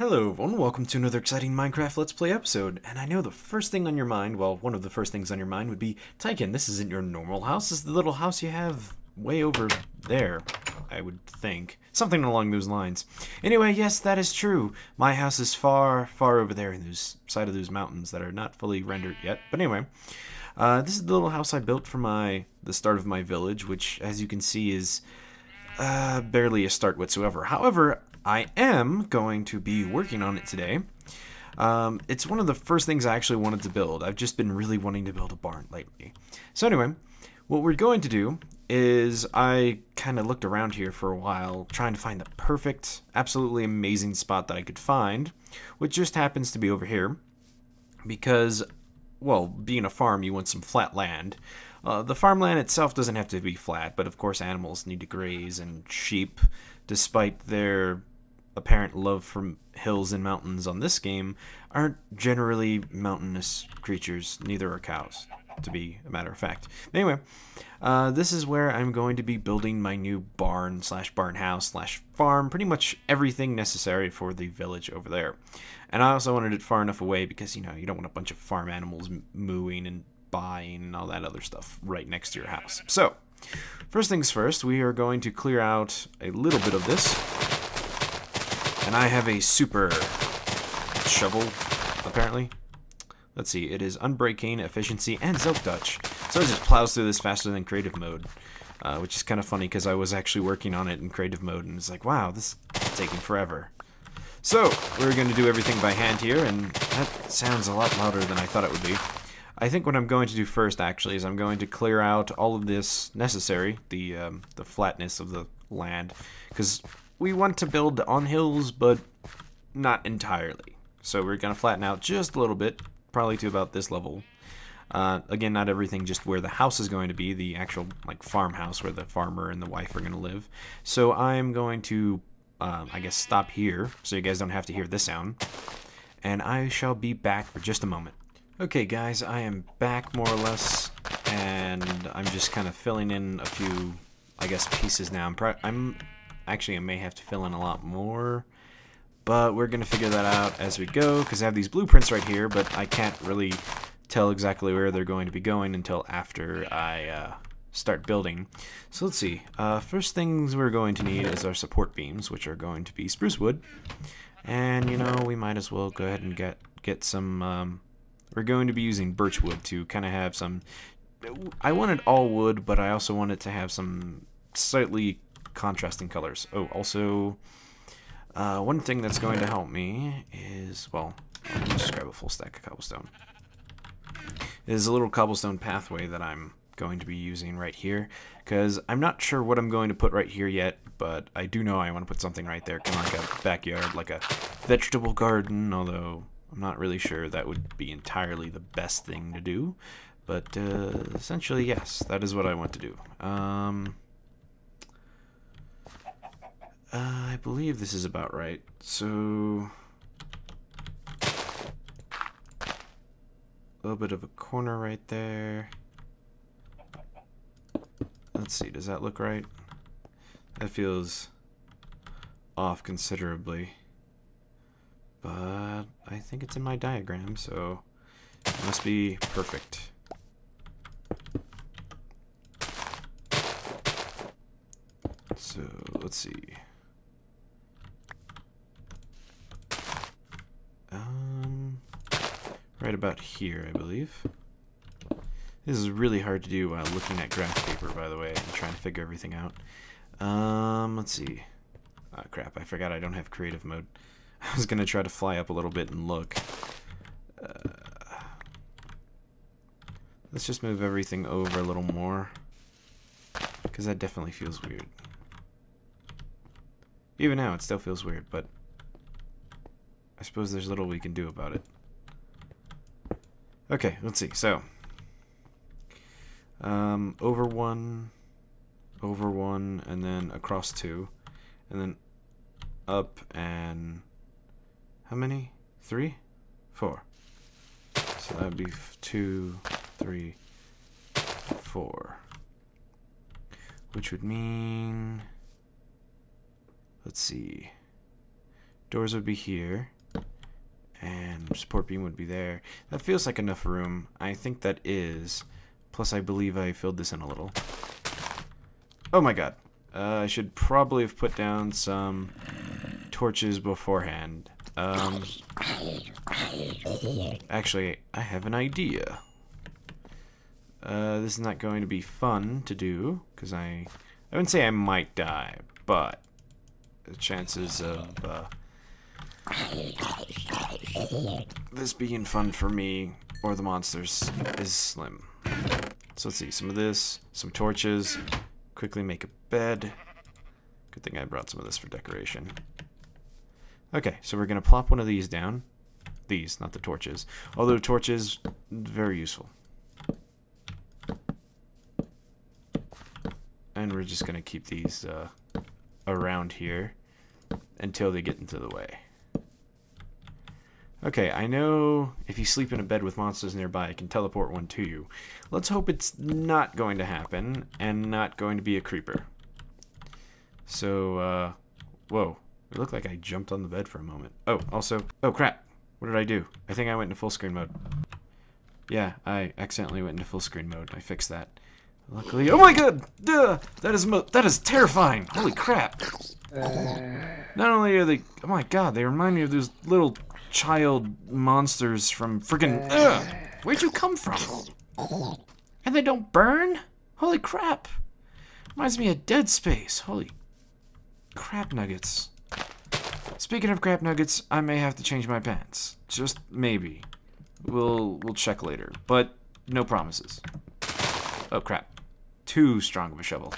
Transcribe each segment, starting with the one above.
Hello everyone, welcome to another exciting Minecraft Let's Play episode. And I know the first thing on your mind, well, one of the first things on your mind would be, Tyken, this isn't your normal house, this is the little house you have way over there, I would think. Something along those lines. Anyway, yes, that is true. My house is far, far over there in those side of those mountains that are not fully rendered yet. But anyway, uh, this is the little house I built for my the start of my village, which, as you can see, is uh, barely a start whatsoever. However, I am going to be working on it today. Um, it's one of the first things I actually wanted to build. I've just been really wanting to build a barn lately. So anyway, what we're going to do is I kind of looked around here for a while trying to find the perfect, absolutely amazing spot that I could find, which just happens to be over here because, well, being a farm, you want some flat land. Uh, the farmland itself doesn't have to be flat, but of course animals need to graze, and sheep, despite their apparent love for hills and mountains on this game, aren't generally mountainous creatures. Neither are cows, to be a matter of fact. Anyway, uh, this is where I'm going to be building my new barn slash barn house slash farm, pretty much everything necessary for the village over there. And I also wanted it far enough away because, you know, you don't want a bunch of farm animals mooing and buying and all that other stuff right next to your house. So, first things first, we are going to clear out a little bit of this. And I have a super shovel, apparently. Let's see, it is Unbreaking, Efficiency, and Silk Touch. So it just plows through this faster than creative mode. Uh, which is kind of funny because I was actually working on it in creative mode and it's like, wow, this is taking forever. So, we're going to do everything by hand here, and that sounds a lot louder than I thought it would be. I think what I'm going to do first, actually, is I'm going to clear out all of this necessary, the um, the flatness of the land, because we want to build on hills, but not entirely. So we're going to flatten out just a little bit, probably to about this level. Uh, again, not everything just where the house is going to be, the actual like farmhouse where the farmer and the wife are going to live. So I'm going to, um, I guess, stop here so you guys don't have to hear this sound. And I shall be back for just a moment. Okay guys, I am back more or less, and I'm just kind of filling in a few, I guess, pieces now. I'm, I'm actually, I may have to fill in a lot more, but we're going to figure that out as we go, because I have these blueprints right here, but I can't really tell exactly where they're going to be going until after I uh, start building. So let's see. Uh, first things we're going to need is our support beams, which are going to be spruce wood. And, you know, we might as well go ahead and get, get some... Um, we're going to be using birch wood to kind of have some... I wanted all wood, but I also wanted to have some slightly contrasting colors. Oh, also, uh, one thing that's going to help me is, well, me just grab a full stack of cobblestone. Is a little cobblestone pathway that I'm going to be using right here, because I'm not sure what I'm going to put right here yet, but I do know I want to put something right there, kind of like a backyard, like a vegetable garden, although I'm not really sure that would be entirely the best thing to do, but uh, essentially, yes, that is what I want to do. Um, uh, I believe this is about right. So, a little bit of a corner right there. Let's see, does that look right? That feels off considerably. But I think it's in my diagram, so it must be perfect. So, let's see. Right about here, I believe. This is really hard to do while looking at graph paper, by the way, and trying to figure everything out. Um, let's see. Oh, crap, I forgot I don't have creative mode. I was going to try to fly up a little bit and look. Uh, let's just move everything over a little more. Because that definitely feels weird. Even now, it still feels weird, but I suppose there's little we can do about it. Okay, let's see. So, um, over one, over one, and then across two, and then up and how many? Three? Four. So that would be two, three, four. Which would mean, let's see, Doors would be here. And support beam would be there. That feels like enough room. I think that is. Plus, I believe I filled this in a little. Oh my god. Uh, I should probably have put down some torches beforehand. Um, actually, I have an idea. Uh, this is not going to be fun to do, because I... I wouldn't say I might die, but the chances of uh, this being fun for me or the monsters is slim. So let's see, some of this, some torches, quickly make a bed. Good thing I brought some of this for decoration. Okay, so we're going to plop one of these down. These, not the torches. Although torches, very useful. And we're just going to keep these uh, around here until they get into the way. Okay, I know if you sleep in a bed with monsters nearby, I can teleport one to you. Let's hope it's not going to happen and not going to be a creeper. So, uh, whoa. It looked like I jumped on the bed for a moment. Oh, also, oh crap. What did I do? I think I went into full screen mode. Yeah, I accidentally went into full screen mode. I fixed that. Luckily, oh my god! Duh! That is that is terrifying! Holy crap! Not only are they, oh my god, they remind me of those little child monsters from freaking. Ugh! Where'd you come from? And they don't burn? Holy crap! Reminds me of Dead Space. Holy crap nuggets. Speaking of crap nuggets, I may have to change my pants. Just maybe. We'll we'll check later, but no promises. Oh crap too strong of a shovel.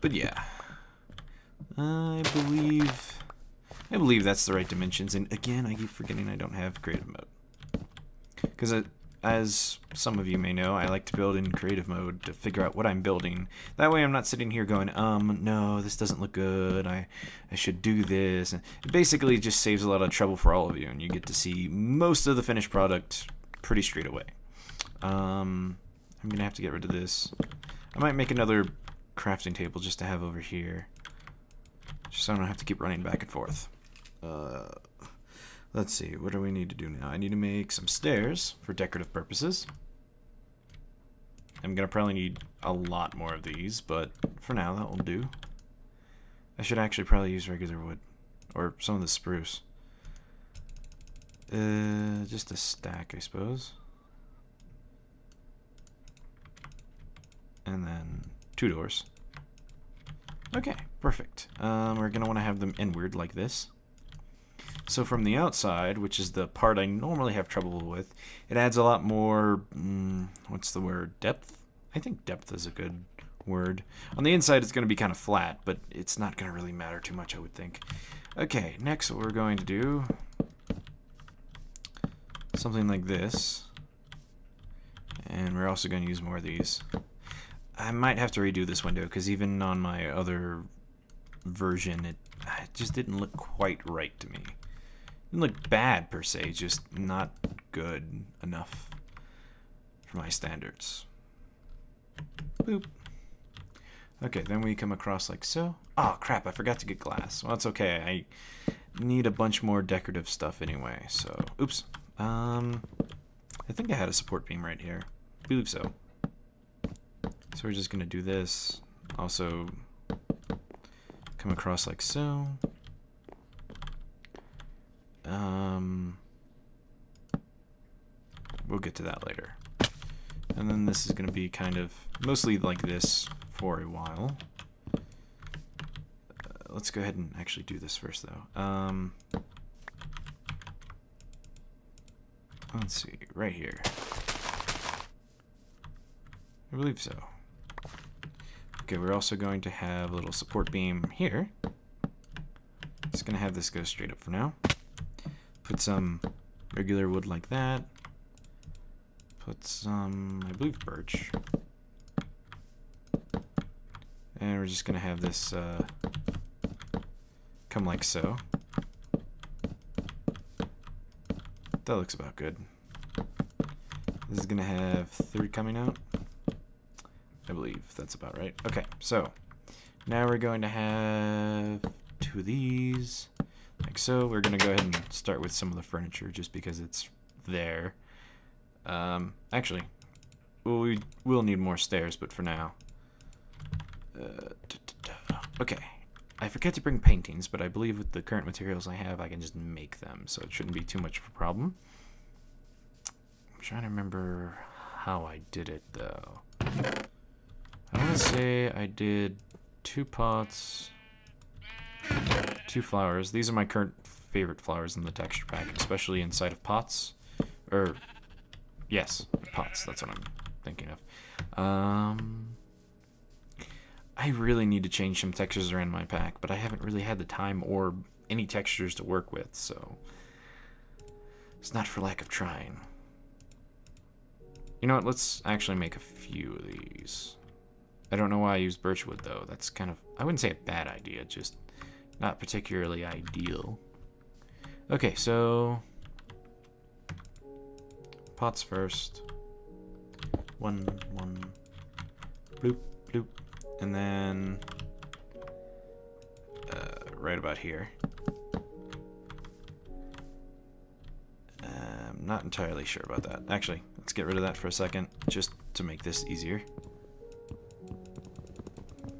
But yeah. I believe... I believe that's the right dimensions. And again, I keep forgetting I don't have creative mode. Because as some of you may know, I like to build in creative mode to figure out what I'm building. That way I'm not sitting here going, um, no, this doesn't look good. I, I should do this. And it basically just saves a lot of trouble for all of you. And you get to see most of the finished product pretty straight away. Um, I'm gonna have to get rid of this. I might make another crafting table just to have over here. Just so I don't have to keep running back and forth. Uh, let's see, what do we need to do now? I need to make some stairs for decorative purposes. I'm gonna probably need a lot more of these, but for now that will do. I should actually probably use regular wood. Or some of the spruce. Uh, just a stack, I suppose. and then two doors. Okay, perfect. Um, we're going to want to have them inward like this. So from the outside, which is the part I normally have trouble with, it adds a lot more, mm, what's the word, depth? I think depth is a good word. On the inside, it's going to be kind of flat, but it's not going to really matter too much, I would think. Okay, next what we're going to do, something like this. And we're also going to use more of these. I might have to redo this window because even on my other version, it, it just didn't look quite right to me. Didn't look bad per se, just not good enough for my standards. Boop. Okay, then we come across like so. Oh crap, I forgot to get glass. Well, it's okay. I need a bunch more decorative stuff anyway, so... Oops. Um, I think I had a support beam right here. I believe so. So we're just going to do this. Also come across like so. Um, we'll get to that later. And then this is going to be kind of mostly like this for a while. Uh, let's go ahead and actually do this first though. Um, let's see, right here. I believe so. Okay, we're also going to have a little support beam here. Just gonna have this go straight up for now. Put some regular wood like that. Put some, I believe, birch. And we're just gonna have this uh, come like so. That looks about good. This is gonna have three coming out. I believe that's about right. Okay, so now we're going to have two of these, like so. We're going to go ahead and start with some of the furniture just because it's there. Um, actually, we will need more stairs, but for now. Uh, okay. I forget to bring paintings, but I believe with the current materials I have, I can just make them, so it shouldn't be too much of a problem. I'm trying to remember how I did it, though. I want to say I did two pots, two flowers. These are my current favorite flowers in the texture pack, especially inside of pots. Or, yes, pots, that's what I'm thinking of. Um, I really need to change some textures around my pack, but I haven't really had the time or any textures to work with, so it's not for lack of trying. You know what, let's actually make a few of these. I don't know why I use birchwood, though. That's kind of, I wouldn't say a bad idea, just not particularly ideal. Okay, so pots first. One, one, bloop, bloop. And then uh, right about here. I'm not entirely sure about that. Actually, let's get rid of that for a second, just to make this easier.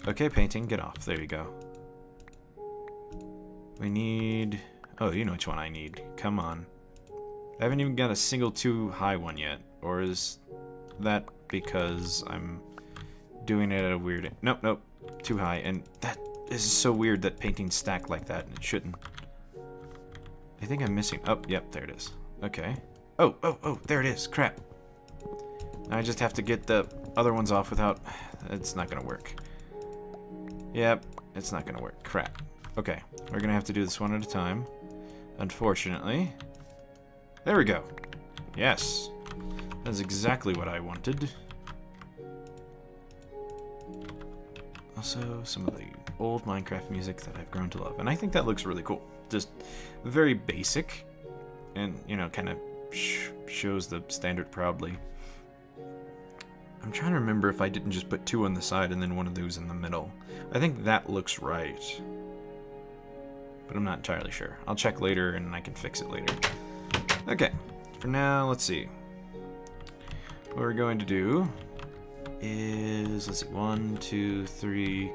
Okay, painting, get off. There you go. We need... Oh, you know which one I need. Come on. I haven't even got a single too high one yet. Or is that because I'm doing it at a weird... Nope, nope. Too high. And that is so weird that paintings stack like that, and it shouldn't. I think I'm missing... Oh, yep, there it is. Okay. Oh, oh, oh, there it is. Crap. I just have to get the other ones off without... It's not gonna work. Yep, it's not gonna work. Crap. Okay, we're gonna have to do this one at a time. Unfortunately. There we go. Yes. That's exactly what I wanted. Also, some of the old Minecraft music that I've grown to love. And I think that looks really cool. Just very basic. And, you know, kind of sh shows the standard proudly. I'm trying to remember if I didn't just put two on the side and then one of those in the middle. I think that looks right. But I'm not entirely sure. I'll check later and I can fix it later. Okay, for now, let's see. What we're going to do is, let's see, one, two, three,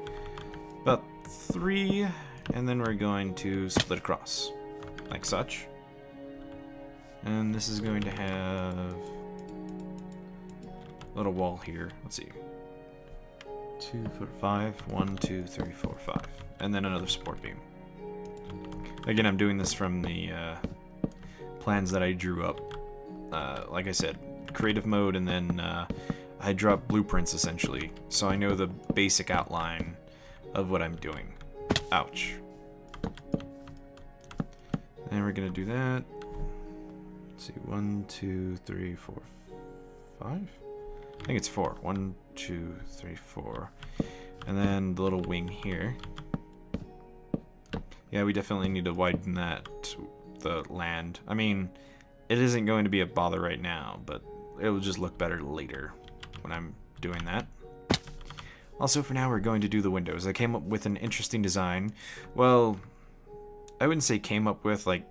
about three, and then we're going to split across, like such. And this is going to have a little wall here. Let's see. Two, four, five, one, two, three, four, five. And then another support beam. Again, I'm doing this from the uh, plans that I drew up. Uh, like I said, creative mode, and then uh, I draw blueprints essentially, so I know the basic outline of what I'm doing. Ouch. And we're gonna do that. Let's see, one, two, three, four, five? I think it's four. One, two, three, four. And then the little wing here. Yeah, we definitely need to widen that, the land. I mean, it isn't going to be a bother right now, but it will just look better later when I'm doing that. Also, for now, we're going to do the windows. I came up with an interesting design. Well, I wouldn't say came up with, like,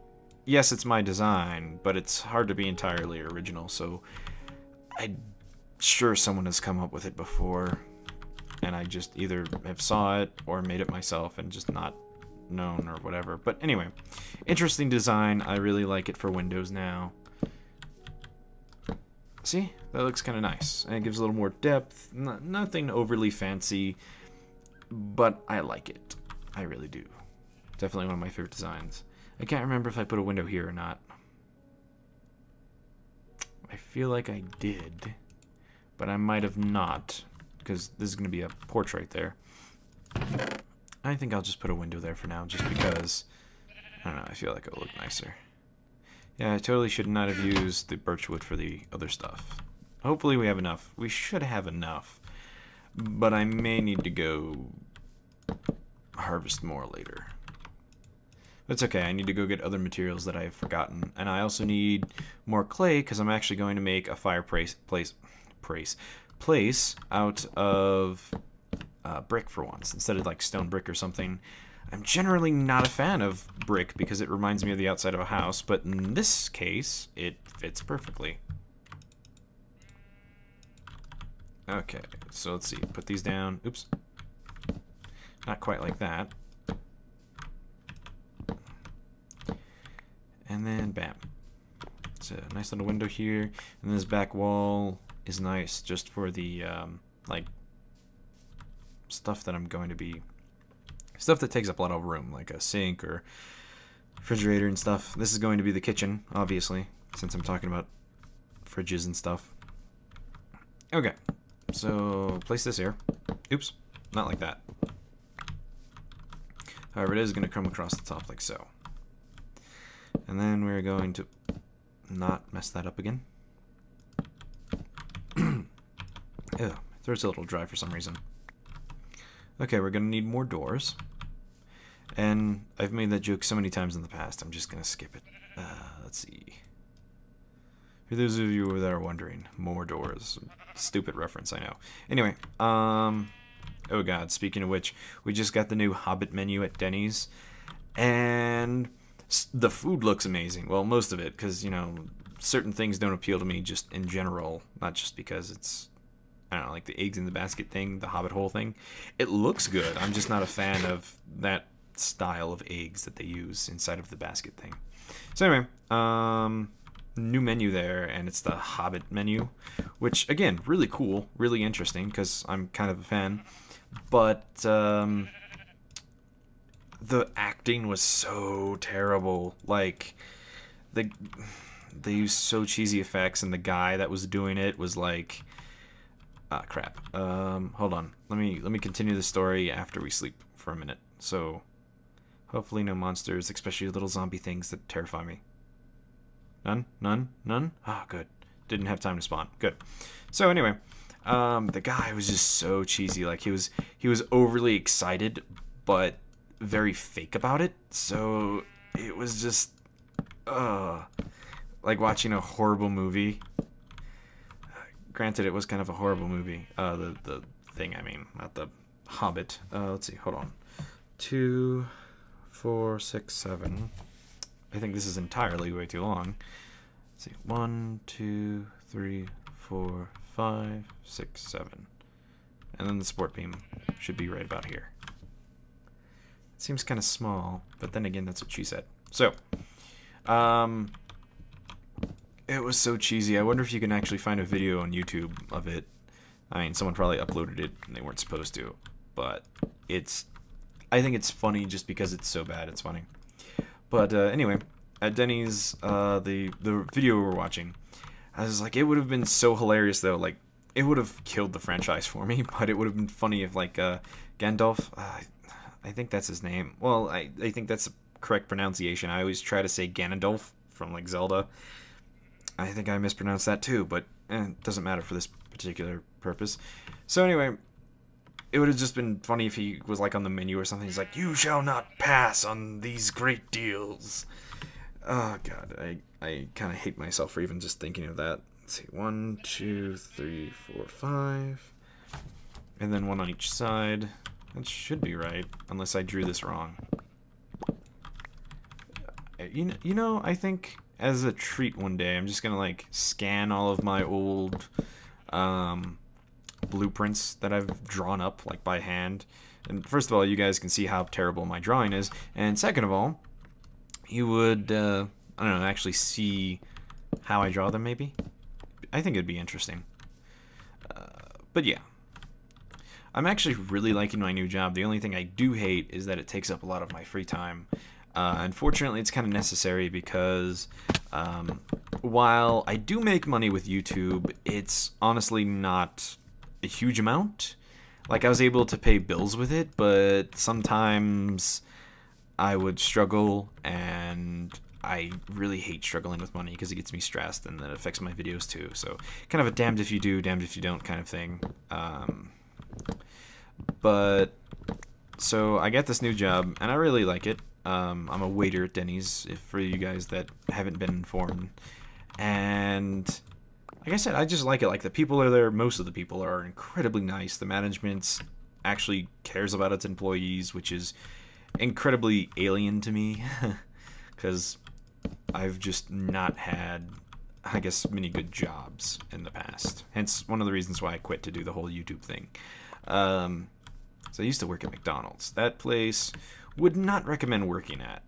yes, it's my design, but it's hard to be entirely original, so I'm sure someone has come up with it before, and I just either have saw it or made it myself and just not known or whatever. But anyway, interesting design. I really like it for Windows now. See? That looks kind of nice. And it gives a little more depth. N nothing overly fancy, but I like it. I really do. Definitely one of my favorite designs. I can't remember if I put a window here or not. I feel like I did, but I might have not, because this is going to be a porch right there. I think I'll just put a window there for now, just because, I don't know, I feel like it'll look nicer. Yeah, I totally should not have used the birch wood for the other stuff. Hopefully we have enough. We should have enough. But I may need to go harvest more later. That's okay, I need to go get other materials that I have forgotten. And I also need more clay, because I'm actually going to make a fireplace place, place, place out of uh, brick for once instead of like stone brick or something. I'm generally not a fan of brick because it reminds me of the outside of a house, but in this case, it fits perfectly. Okay, so let's see. Put these down. Oops. Not quite like that. And then bam. It's a nice little window here. And this back wall is nice just for the, um, like, stuff that I'm going to be... Stuff that takes up a lot of room, like a sink or refrigerator and stuff. This is going to be the kitchen, obviously, since I'm talking about fridges and stuff. Okay, so place this here. Oops, not like that. However, it is going to come across the top like so. And then we're going to not mess that up again. Ew, throat's a little dry for some reason. Okay, we're going to need more doors. And I've made that joke so many times in the past, I'm just going to skip it. Uh, let's see. For those of you that are wondering, more doors. Stupid reference, I know. Anyway, um... Oh god, speaking of which, we just got the new Hobbit menu at Denny's. And the food looks amazing. Well, most of it, because, you know, certain things don't appeal to me just in general, not just because it's, I don't know, like the eggs in the basket thing, the Hobbit hole thing. It looks good. I'm just not a fan of that style of eggs that they use inside of the basket thing. So anyway, um, new menu there, and it's the Hobbit menu, which again, really cool, really interesting because I'm kind of a fan. But um, the acting was so terrible. Like the they used so cheesy effects, and the guy that was doing it was like, ah, crap. Um, hold on. Let me let me continue the story after we sleep for a minute. So, hopefully, no monsters, especially little zombie things that terrify me. None, none, none. Ah, good. Didn't have time to spawn. Good. So anyway, um, the guy was just so cheesy. Like he was he was overly excited, but very fake about it. So it was just, uh, like watching a horrible movie. Granted, it was kind of a horrible movie. Uh, the the thing, I mean, not the Hobbit. Uh, let's see. Hold on. Two, four, six, seven. I think this is entirely way too long. Let's see. One, two, three, four, five, six, seven. And then the sport beam should be right about here. It seems kind of small, but then again, that's what she said. So, um, it was so cheesy. I wonder if you can actually find a video on YouTube of it. I mean, someone probably uploaded it and they weren't supposed to, but it's. I think it's funny just because it's so bad. It's funny. But uh, anyway, at Denny's, uh, the the video we were watching, I was like, it would have been so hilarious though. Like, it would have killed the franchise for me, but it would have been funny if like uh, Gandalf. Uh, I think that's his name. Well, I, I think that's the correct pronunciation. I always try to say Ganondorf from like Zelda. I think I mispronounced that too, but eh, it doesn't matter for this particular purpose. So anyway, it would have just been funny if he was like on the menu or something. He's like, "You shall not pass on these great deals." Oh god, I I kind of hate myself for even just thinking of that. Let's see, one, two, three, four, five, and then one on each side. That should be right, unless I drew this wrong. You know, you know, I think as a treat one day, I'm just gonna like scan all of my old um, blueprints that I've drawn up like by hand. And first of all, you guys can see how terrible my drawing is, and second of all, you would uh, I don't know actually see how I draw them. Maybe I think it'd be interesting. Uh, but yeah, I'm actually really liking my new job. The only thing I do hate is that it takes up a lot of my free time. Uh, unfortunately, it's kind of necessary because um, while I do make money with YouTube, it's honestly not a huge amount. Like, I was able to pay bills with it, but sometimes I would struggle, and I really hate struggling with money because it gets me stressed and that affects my videos too. So, kind of a damned if you do, damned if you don't kind of thing. Um, but so I got this new job, and I really like it. Um, I'm a waiter at Denny's, if for you guys that haven't been informed. And like I said, I just like it. Like the people are there. Most of the people are incredibly nice. The management actually cares about its employees, which is incredibly alien to me because I've just not had, I guess, many good jobs in the past. Hence, one of the reasons why I quit to do the whole YouTube thing. Um, so I used to work at McDonald's. That place would not recommend working at.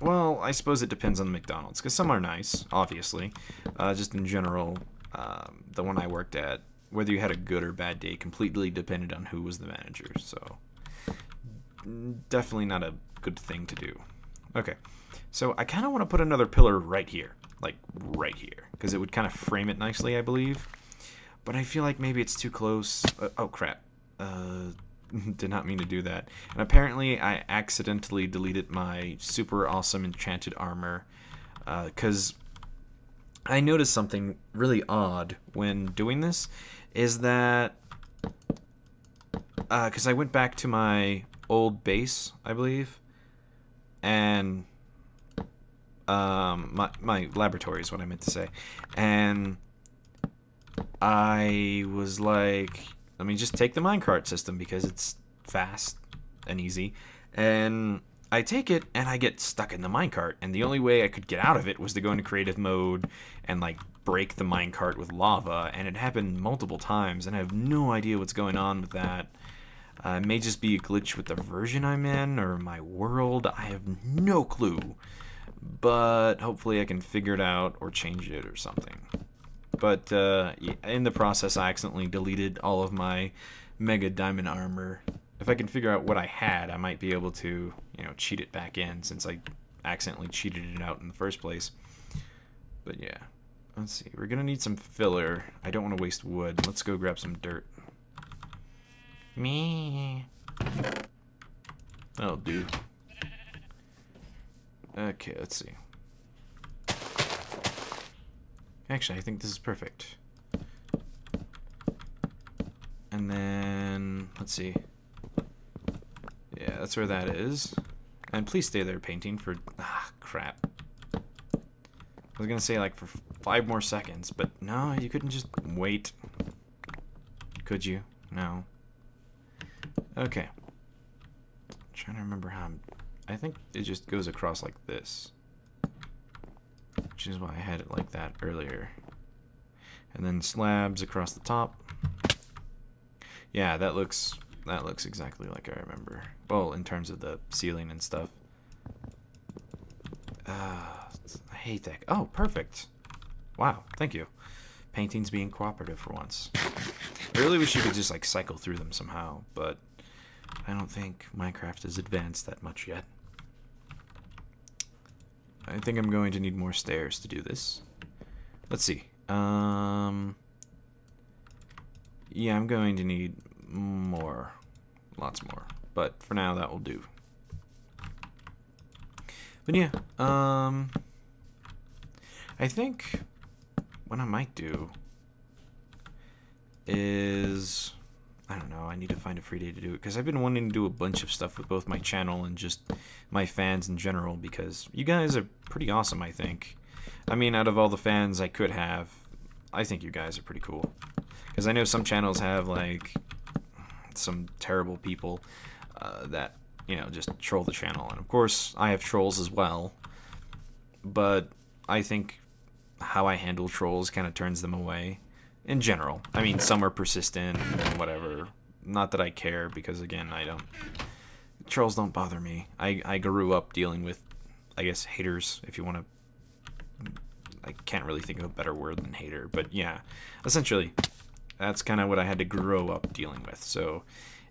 Well, I suppose it depends on the McDonald's, because some are nice, obviously. Uh, just in general, um, the one I worked at, whether you had a good or bad day, completely depended on who was the manager. So, definitely not a good thing to do. Okay, so I kind of want to put another pillar right here, like right here, because it would kind of frame it nicely, I believe. But I feel like maybe it's too close. Uh, oh, crap. Uh, did not mean to do that. And apparently I accidentally deleted my super awesome enchanted armor because uh, I noticed something really odd when doing this is that because uh, I went back to my old base, I believe, and um, my my laboratory is what I meant to say, and I was like, let me just take the minecart system because it's fast and easy, and I take it and I get stuck in the minecart, and the only way I could get out of it was to go into creative mode and like break the minecart with lava, and it happened multiple times, and I have no idea what's going on with that. Uh, it may just be a glitch with the version I'm in or my world. I have no clue. But hopefully I can figure it out or change it or something. But uh, in the process, I accidentally deleted all of my Mega Diamond Armor. If I can figure out what I had, I might be able to, you know, cheat it back in since I accidentally cheated it out in the first place. But yeah. Let's see. We're going to need some filler. I don't want to waste wood. Let's go grab some dirt. Me. That'll do. Okay, let's see. Actually, I think this is perfect. And then, let's see. Yeah, that's where that is. And please stay there painting for... Ah, crap. I was gonna say, like, for five more seconds, but no, you couldn't just wait. Could you? No. Okay. I'm trying to remember how I'm... I think it just goes across like this. Which is why I had it like that earlier. And then slabs across the top. Yeah, that looks that looks exactly like I remember. Well, in terms of the ceiling and stuff. Uh, I hate that. Oh, perfect. Wow, thank you. Paintings being cooperative for once. I really wish you could just like cycle through them somehow, but I don't think Minecraft has advanced that much yet. I think I'm going to need more stairs to do this. Let's see. Um, yeah, I'm going to need more. Lots more. But for now, that will do. But yeah, um, I think what I might do is I don't know. I need to find a free day to do it because I've been wanting to do a bunch of stuff with both my channel and just my fans in general because you guys are pretty awesome, I think. I mean, out of all the fans I could have, I think you guys are pretty cool. Because I know some channels have, like, some terrible people uh, that, you know, just troll the channel. And of course, I have trolls as well. But I think how I handle trolls kind of turns them away in general. I mean, some are persistent and whatever. Not that I care because again, I don't. Trolls don't bother me. I I grew up dealing with, I guess, haters. If you want to. I can't really think of a better word than hater, but yeah, essentially, that's kind of what I had to grow up dealing with. So,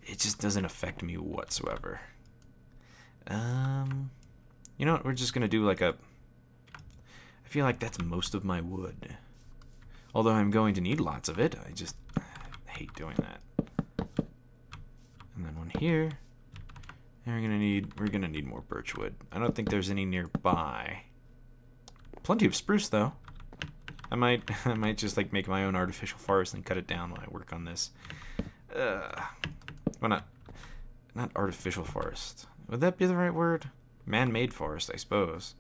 it just doesn't affect me whatsoever. Um, you know what? We're just gonna do like a. I feel like that's most of my wood. Although I'm going to need lots of it, I just hate doing that. And then one here. And we're gonna need we're gonna need more birch wood. I don't think there's any nearby. Plenty of spruce though. I might I might just like make my own artificial forest and cut it down while I work on this. Uh, well not not artificial forest. Would that be the right word? Man-made forest, I suppose.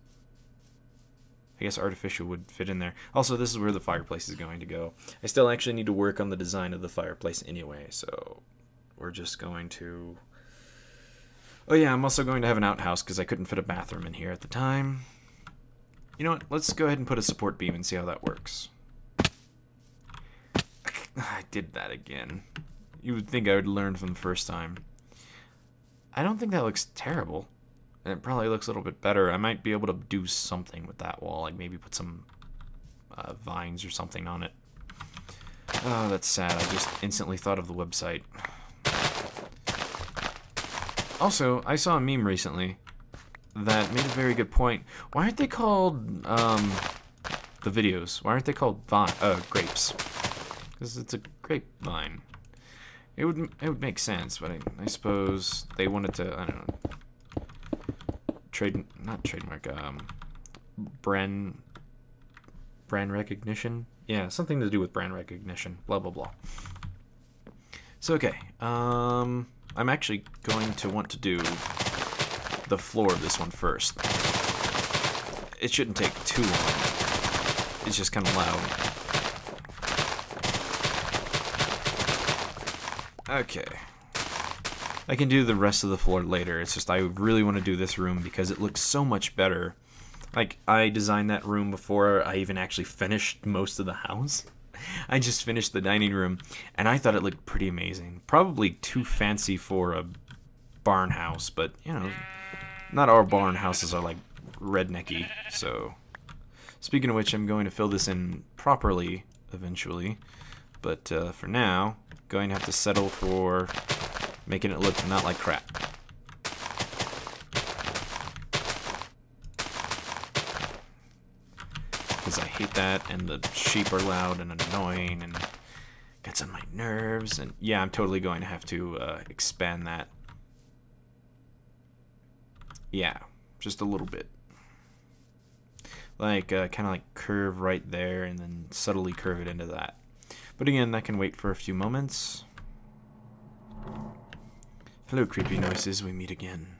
I guess artificial would fit in there. Also, this is where the fireplace is going to go. I still actually need to work on the design of the fireplace anyway, so we're just going to... Oh yeah, I'm also going to have an outhouse because I couldn't fit a bathroom in here at the time. You know what? Let's go ahead and put a support beam and see how that works. I did that again. You would think I would learn from the first time. I don't think that looks terrible. It probably looks a little bit better. I might be able to do something with that wall, like maybe put some uh, vines or something on it. Oh, that's sad. I just instantly thought of the website. Also, I saw a meme recently that made a very good point. Why aren't they called um, the videos? Why aren't they called vine, uh, grapes? Because it's a grapevine. It would it would make sense, but I, I suppose they wanted to I don't know trade not trademark um brand brand recognition. Yeah, something to do with brand recognition. Blah blah blah. So okay, um, I'm actually going to want to do the floor of this one first. It shouldn't take too long. It's just kind of loud. Okay. I can do the rest of the floor later. It's just I really want to do this room because it looks so much better. Like, I designed that room before I even actually finished most of the house. I just finished the dining room, and I thought it looked pretty amazing. Probably too fancy for a barn house, but, you know, not all barn houses are like rednecky, so... Speaking of which, I'm going to fill this in properly eventually. But uh, for now, going to have to settle for making it look not like crap. Because I hate that, and the sheep are loud and annoying, and gets on my nerves, and yeah, I'm totally going to have to uh, expand that. Yeah, just a little bit. Like, uh, kind of like curve right there, and then subtly curve it into that. But again, that can wait for a few moments. Hello, creepy noises. We meet again.